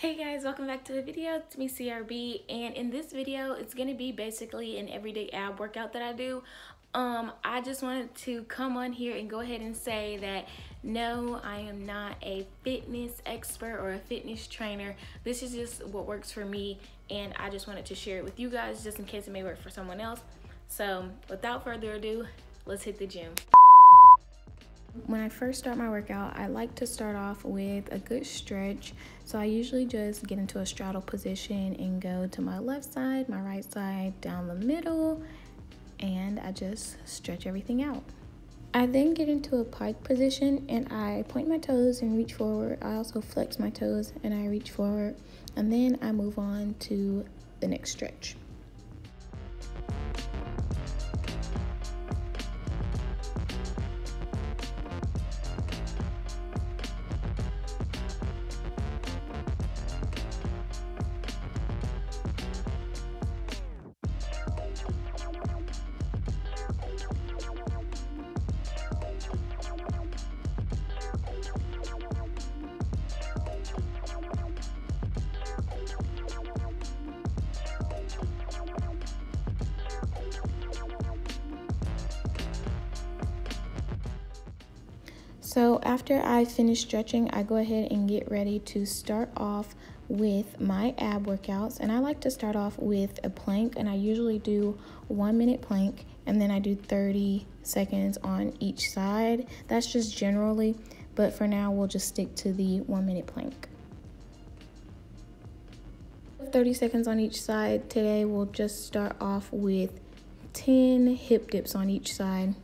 Hey guys, welcome back to the video. It's me Ciera B and in this video it's to be basically an everyday ab workout that I do. Um, I just wanted to come on here and go ahead and say that no, I am not a fitness expert or a fitness trainer. This is just what works for me and I just wanted to share it with you guys just in case it may work for someone else. So without further ado, let's hit the gym. When I first start my workout, I like to start off with a good stretch. So I usually just get into a straddle position and go to my left side, my right side, down the middle, and I just stretch everything out. I then get into a pike position and I point my toes and reach forward. I also flex my toes and I reach forward. And then I move on to the next stretch. So after I finish stretching, I go ahead and get ready to start off with my ab workouts. And I like to start off with a plank and I usually do one minute plank and then I do 30 seconds on each side. That's just generally, but for now we'll just stick to the one minute plank. 30 seconds on each side. Today we'll just start off with 10 hip dips on each side.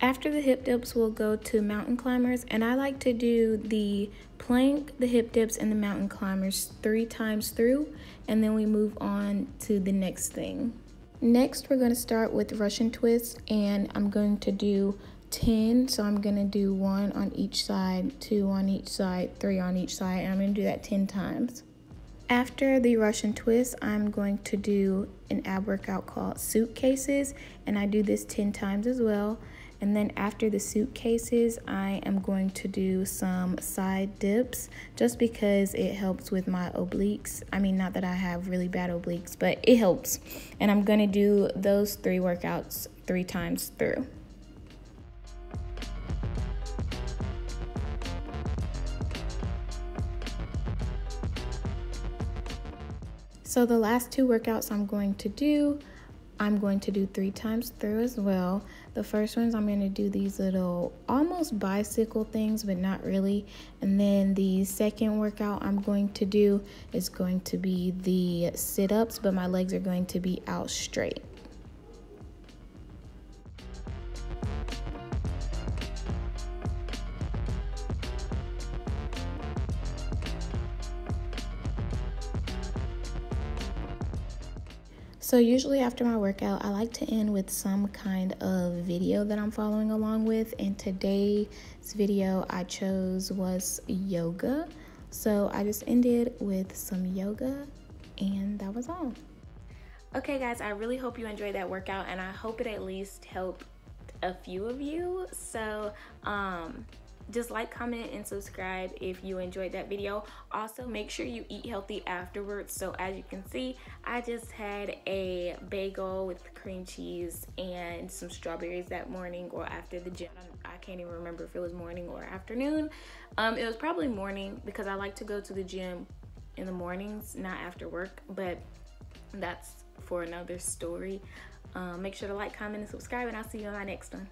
After the hip dips, we'll go to mountain climbers, and I like to do the plank, the hip dips, and the mountain climbers three times through, and then we move on to the next thing. Next, we're going to start with Russian twists, and I'm going to do 10, so I'm going to do one on each side, two on each side, three on each side, and I'm going to do that 10 times. After the Russian twist, I'm going to do an ab workout called suitcases, and I do this 10 times as well. And then after the suitcases, I am going to do some side dips just because it helps with my obliques. I mean, not that I have really bad obliques, but it helps. And I'm going to do those three workouts three times through. So the last two workouts I'm going to do I'm going to do three times through as well. The first ones I'm going to do these little almost bicycle things, but not really. And then the second workout I'm going to do is going to be the sit-ups, but my legs are going to be out straight. So usually after my workout, I like to end with some kind of video that I'm following along with. And today's video I chose was yoga. So I just ended with some yoga and that was all. Okay guys, I really hope you enjoyed that workout and I hope it at least helped a few of you. So um just like comment and subscribe if you enjoyed that video. Also make sure you eat healthy afterwards. So as you can see i just had a bagel with cream cheese and some strawberries that morning or after the gym. I can't even remember if it was morning or afternoon. Um it was probably morning because i like to go to the gym in the mornings not after work but that's for another story. Um, make sure to like comment and subscribe and i'll see you on my next one